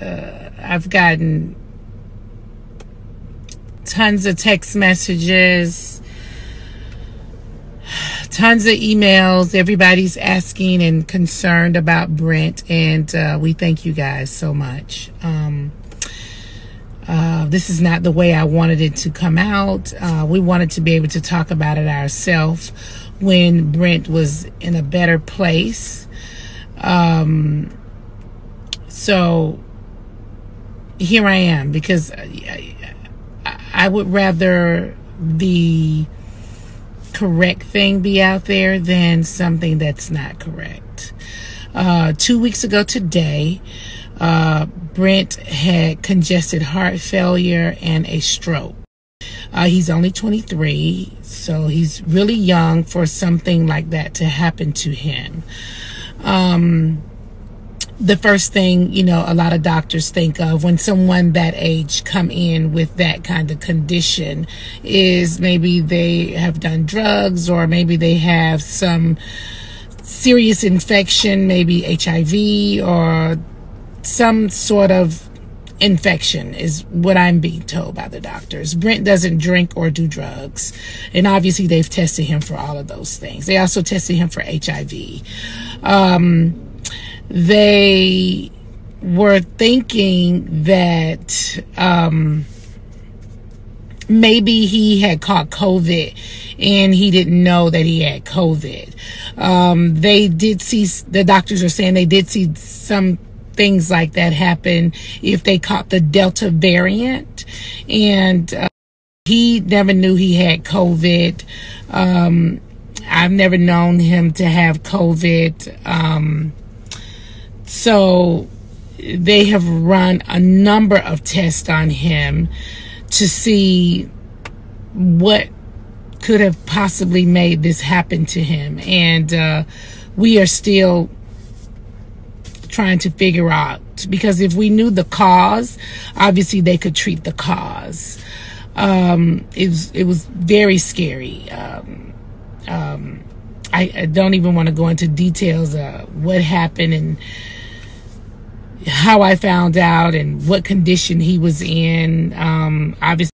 uh, I've gotten tons of text messages, tons of emails. Everybody's asking and concerned about Brent, and uh, we thank you guys so much. Um, uh, this is not the way I wanted it to come out. Uh, we wanted to be able to talk about it ourselves when Brent was in a better place. Um, so here I am because I, I would rather the correct thing be out there than something that's not correct. Uh, two weeks ago today, uh, Brent had congested heart failure and a stroke. Uh, he's only 23, so he's really young for something like that to happen to him. Um, the first thing you know a lot of doctors think of when someone that age come in with that kind of condition is maybe they have done drugs or maybe they have some serious infection maybe hiv or some sort of infection is what i'm being told by the doctors. Brent doesn't drink or do drugs. And obviously they've tested him for all of those things. They also tested him for hiv um, they were thinking that um, maybe he had caught COVID and he didn't know that he had COVID. Um, they did see, the doctors are saying they did see some things like that happen if they caught the Delta variant. And uh, he never knew he had COVID. Um, I've never known him to have COVID. Um, so they have run a number of tests on him to see what could have possibly made this happen to him. And uh, we are still trying to figure out because if we knew the cause, obviously they could treat the cause. Um, it was it was very scary. Um, um, I, I, don't even want to go into details of what happened and how I found out and what condition he was in. Um, obviously.